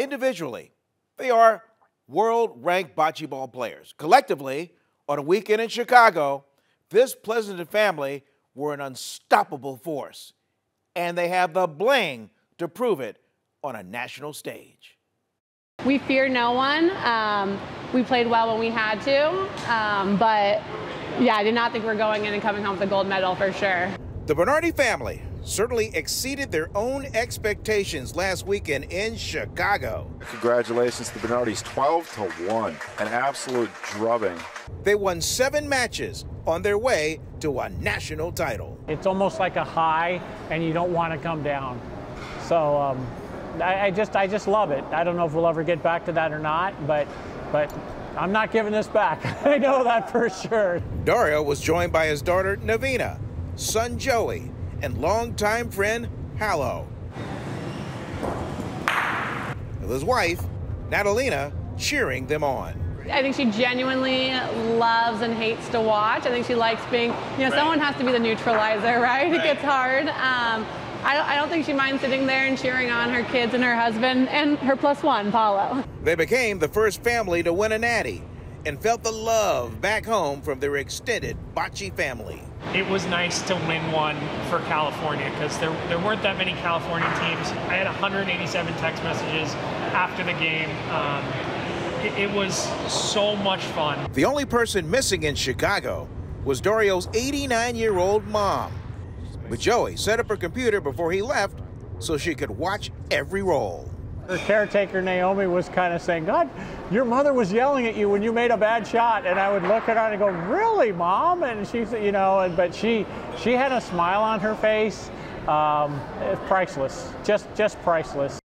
Individually, they are world ranked bocce ball players. Collectively, on a weekend in Chicago, this Pleasanton family were an unstoppable force, and they have the bling to prove it on a national stage. We fear no one. Um, we played well when we had to, um, but yeah, I did not think we are going in and coming home with a gold medal for sure. The Bernardi family certainly exceeded their own expectations last weekend in Chicago. Congratulations to the Bernardis, 12 to 1, an absolute drubbing. They won seven matches on their way to a national title. It's almost like a high, and you don't want to come down. So um, I, I just, I just love it. I don't know if we'll ever get back to that or not, but, but I'm not giving this back. I know that for sure. Dario was joined by his daughter Navina, son Joey, and longtime friend Paulo. With his wife, Natalina, cheering them on. I think she genuinely loves and hates to watch. I think she likes being, you know, right. someone has to be the neutralizer, right? right. It gets hard. Um, I don't, I don't think she minds sitting there and cheering on her kids and her husband and her plus one, Paulo. They became the first family to win a natty and felt the love back home from their extended bocce family. It was nice to win one for California because there, there weren't that many California teams. I had 187 text messages after the game. Um, it, it was so much fun. The only person missing in Chicago was Dario's 89 year old mom. But Joey set up her computer before he left so she could watch every roll. Her caretaker, Naomi, was kind of saying, God, your mother was yelling at you when you made a bad shot. And I would look at her and go, really, Mom? And she said, you know, but she, she had a smile on her face. Um, priceless, just, just priceless.